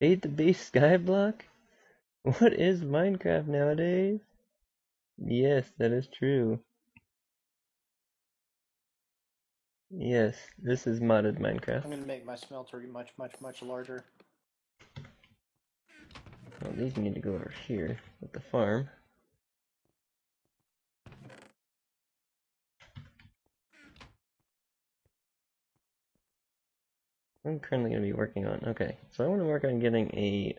Feed the Beast skyblock? What is Minecraft nowadays? Yes, that is true. Yes, this is modded Minecraft. I'm gonna make my smelter much, much, much larger. Well, these need to go over here with the farm. I'm currently going to be working on. Okay, so I want to work on getting a,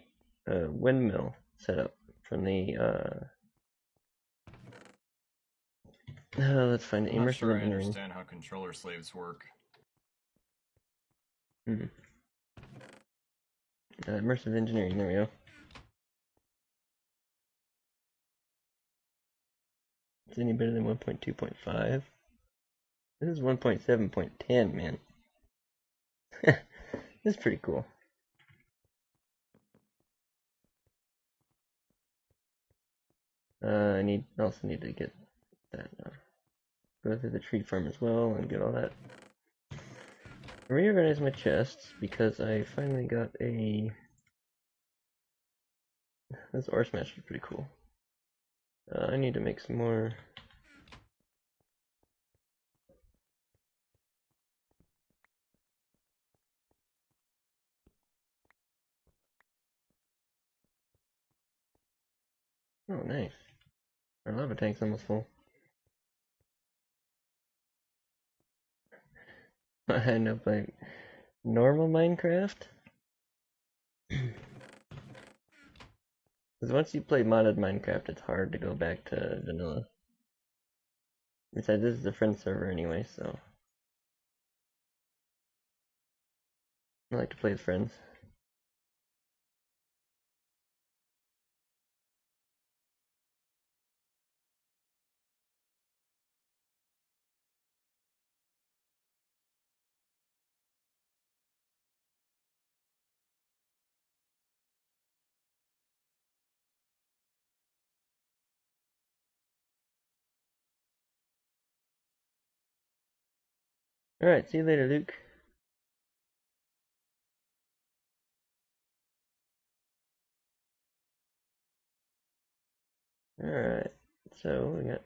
a windmill set up from the. Uh, uh, let's find I'm immersive sure I understand how controller slaves work. Hmm. Uh, immersive engineering. There we go. It's any better than 1.2.5? This is 1.7.10, man. is pretty cool. Uh, I need also need to get that uh, go through the tree farm as well and get all that. Reorganize my chests because I finally got a. This ore smash is pretty cool. Uh, I need to make some more. Oh, nice. Our lava tank's almost full. I end up like normal Minecraft. Because once you play modded Minecraft, it's hard to go back to vanilla. Besides, this is a friend server anyway, so. I like to play with friends. Alright, see you later, Luke. Alright, so we got.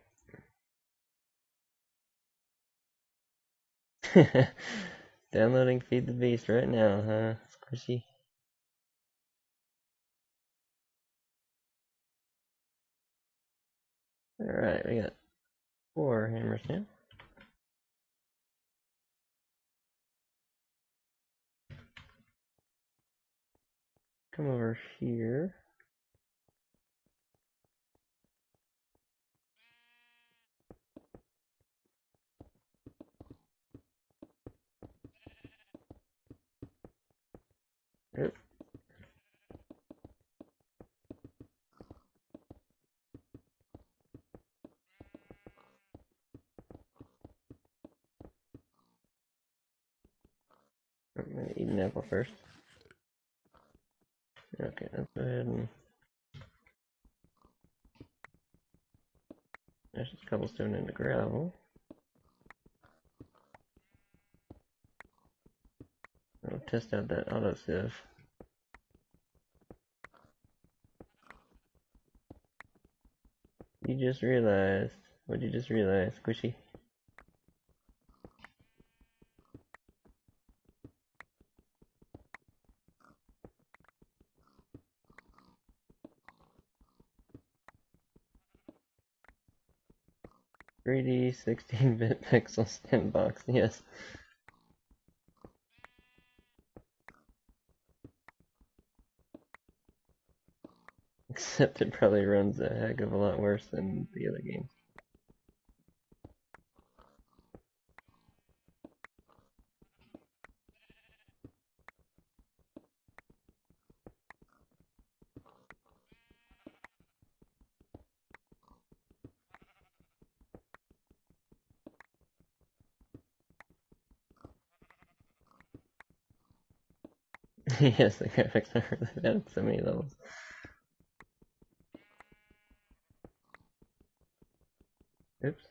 Downloading Feed the Beast right now, huh? Squishy. Alright, we got four hammers now. Come over here. Yep. I'm gonna eat an apple first. Okay, let's go ahead and There's just cobblestone into gravel. I'll test out that auto sieve. You just realized. What'd you just realize, Squishy? Three D sixteen bit pixel sandbox, yes. Except it probably runs a heck of a lot worse than the other games. yes, the graphics are really bad so many levels. Oops.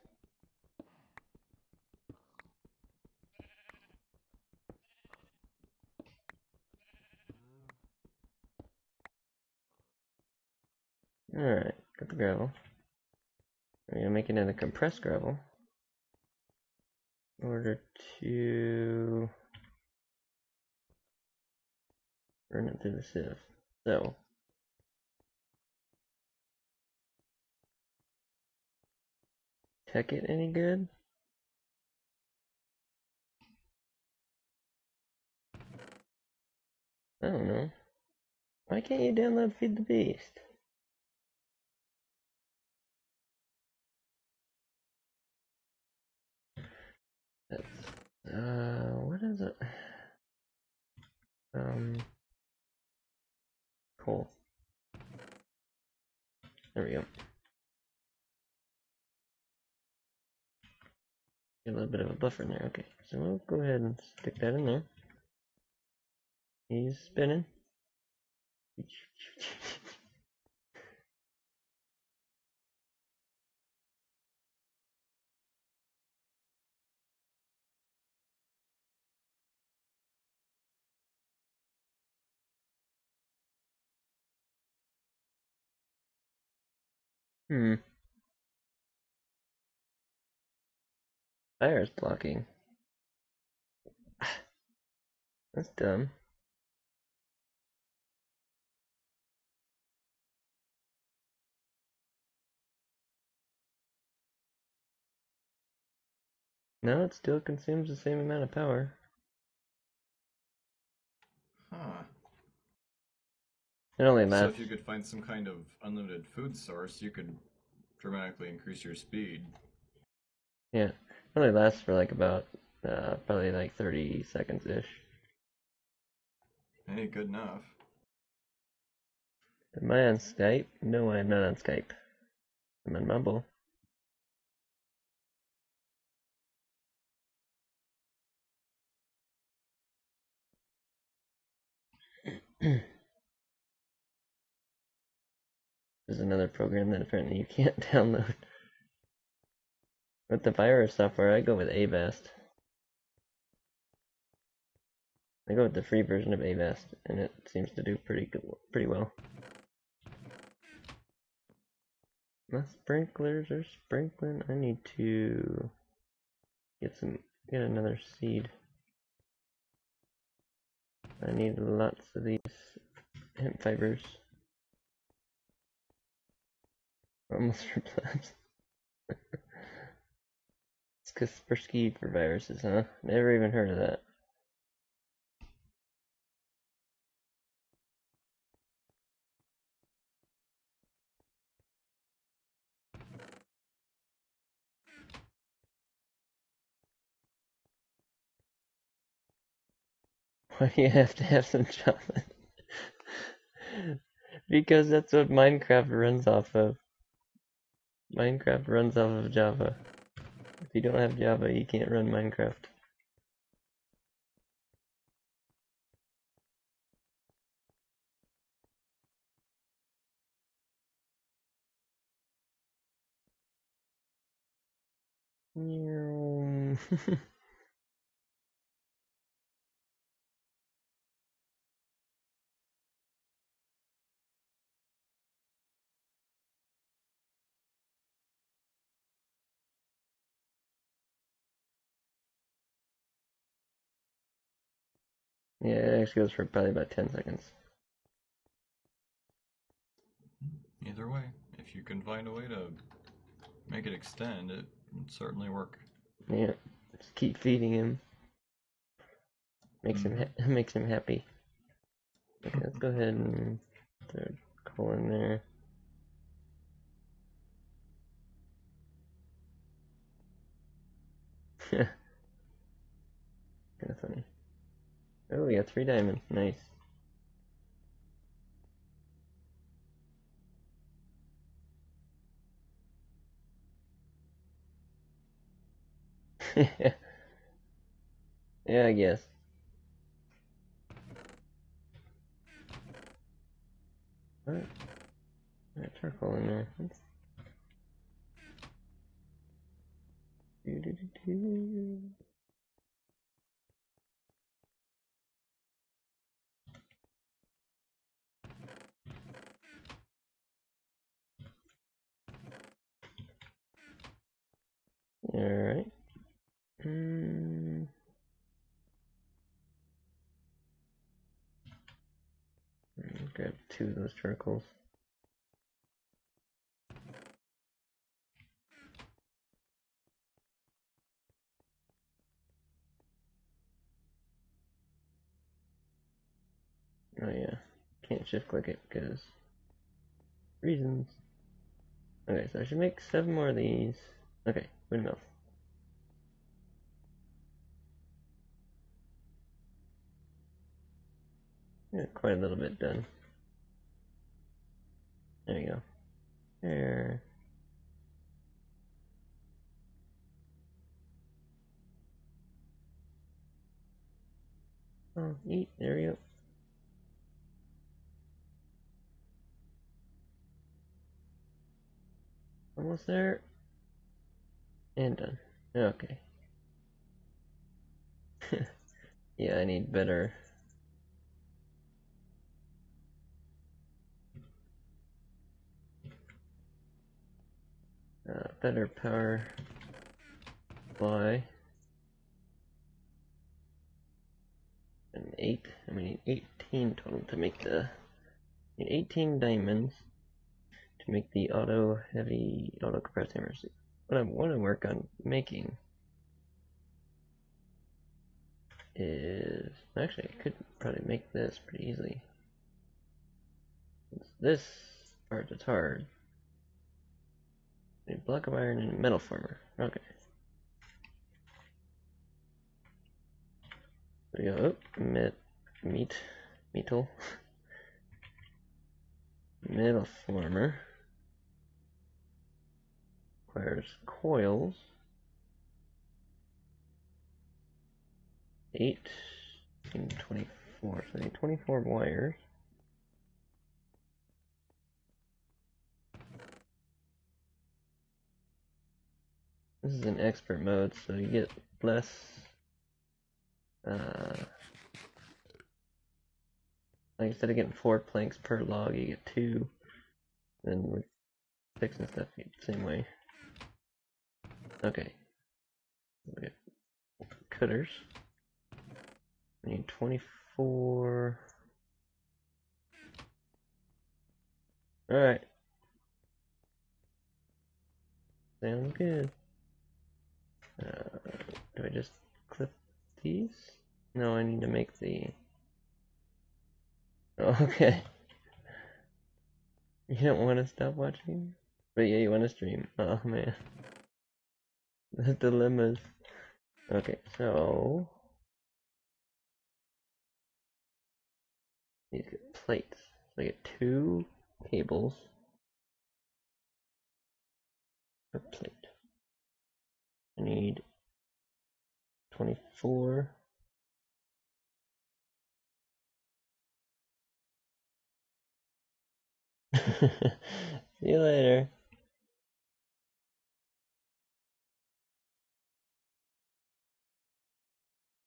Alright, got the gravel. We're gonna make another compressed gravel. In order to run it through the sieve. So Check it any good? I don't know. Why can't you download Feed the Beast? That's, uh, what is it? Um, coal. There we go. A little bit of a buffer in there. Okay, so we'll go ahead and stick that in there. He's spinning. Hmm. Fire's blocking. That's dumb. No, it still consumes the same amount of power. Huh. It only So if you could find some kind of unlimited food source, you could dramatically increase your speed. Yeah, it only lasts for like about uh, probably like 30 seconds ish. Hey, good enough. Am I on Skype? No, I'm not on Skype. I'm on Mumble. There's another program that apparently you can't download. With the virus software, I go with Avast. I go with the free version of Avast, and it seems to do pretty good, pretty well. My sprinklers are sprinkling. I need to get some, get another seed. I need lots of these hemp fibers. Almost replaced. it's Kaspersky for viruses, huh? Never even heard of that. Why do you have to have some Java? because that's what Minecraft runs off of. Minecraft runs off of Java. If you don't have Java, you can't run Minecraft. Meow. yeah, it actually goes for probably about 10 seconds. Either way, if you can find a way to make it extend, it would certainly work. Yeah, just keep feeding him. Makes him hmm. ha- makes him happy. Okay, let's go ahead and throw coal in there. kind of funny. Oh, we got three diamonds. Nice. yeah, I guess. What? That charcoal in there. That's... Doo-doo-doo-doo. Alright. Mm. Mm, Grab those charcoals. Oh yeah, can't shift click it because reasons. Okay, so I should make seven more of these. Okay, windmills. Yeah, quite a little bit done. There you go. There. Oh, eat. There we go. Almost there. And done. Okay. yeah, I need better. Uh, better power by And 8. And we need 18 total to make the. 18 diamonds to make the auto heavy auto compressed hammers. What I want to work on making is actually I could probably make this pretty easily. This part is hard. A block of iron and a metal former. Okay. There we go. Oh, met, meat, metal, metal former requires coils. Eight and 24, so I need 24 wires. Is an expert mode, so you get less, uh, like instead of getting four planks per log, you get two. Then with fixing stuff, same way. Okay. We cutters. We need 24. Alright. Sounds good. Uh, do I just clip these? No, I need to make the... Okay. You don't want to stop watching? But yeah, you want to stream. Oh man. The dilemmas. Okay, so... To get plates. So I get two cables per plate. Need 24. See you later.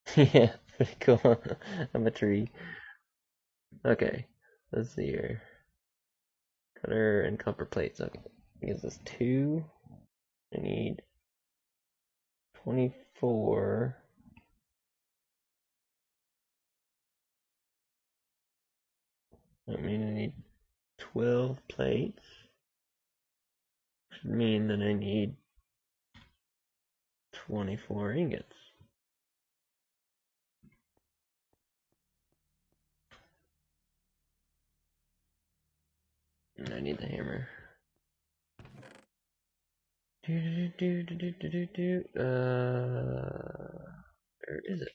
yeah, pretty cool. I'm a tree. Okay, let's see here. Cutter and copper plates. Okay, gives us two. I need 24. That mean I need 12 plates. Should mean that I need 24 ingots. And I need the hammer. Do, do, do, do, do, do, do. Uh, where is it?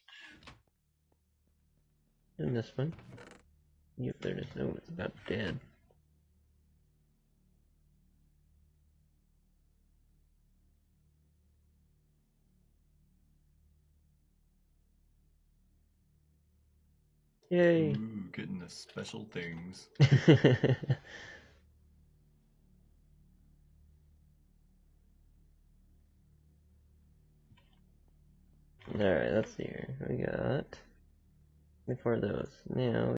In this one. Yep, there it is. Oh, it's about dead. Yay. Ooh, getting the special things. Alright, let's see here. We got 24 of those. Now